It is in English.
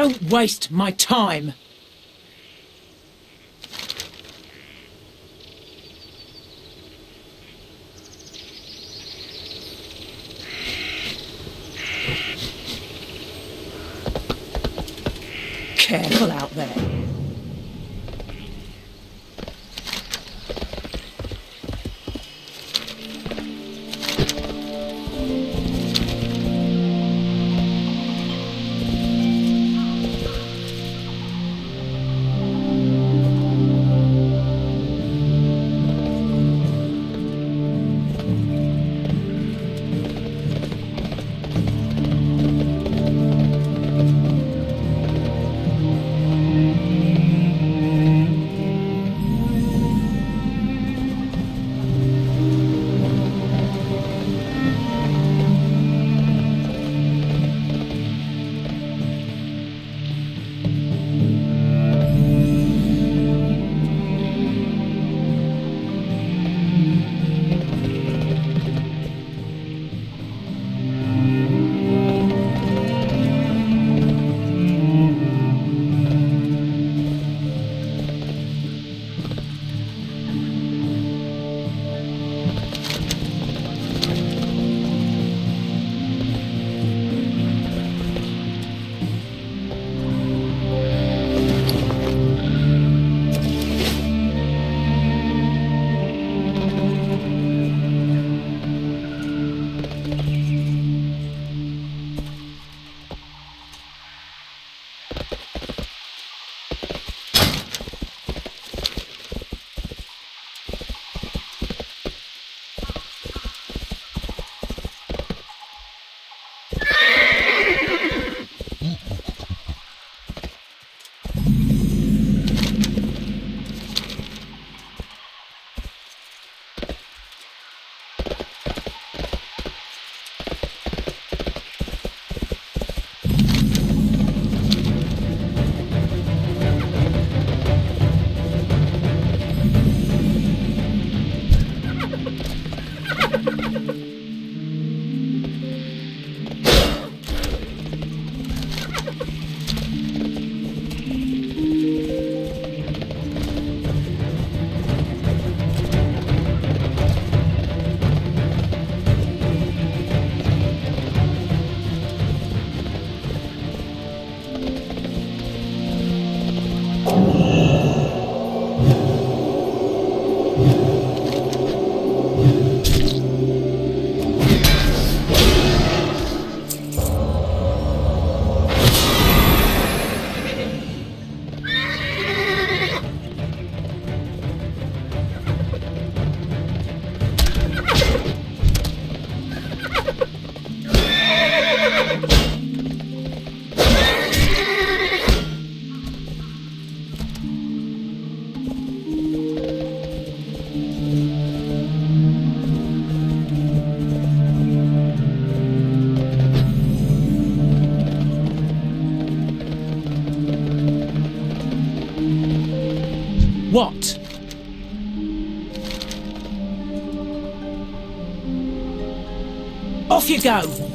Don't waste my time. Careful out there. What? Off you go!